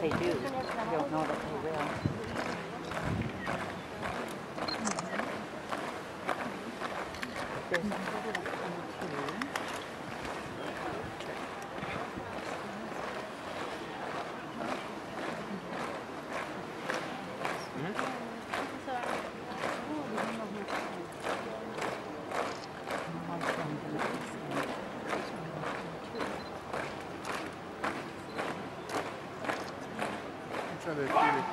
they do, I don't know that they will. trying to achieve it.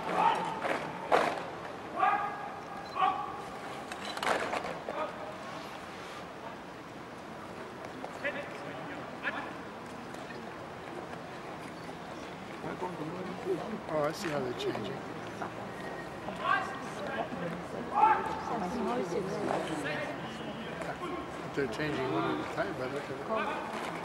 Oh, I see how they're changing. They're changing one at a time, but look at it.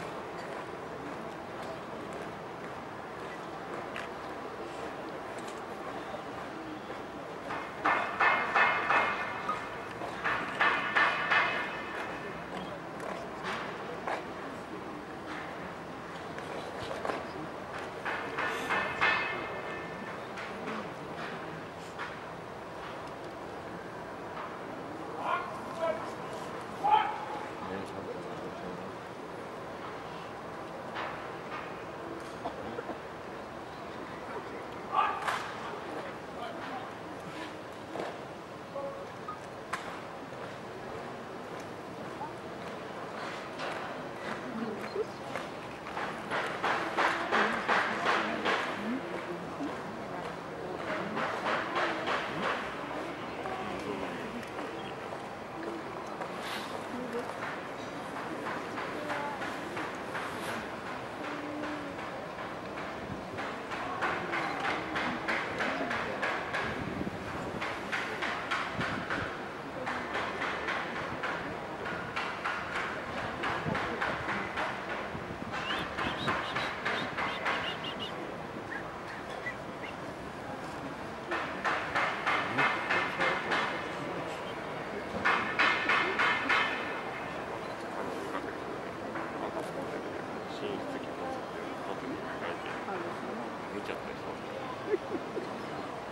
進出席っていうのを特に考いて見ちゃったりしますね。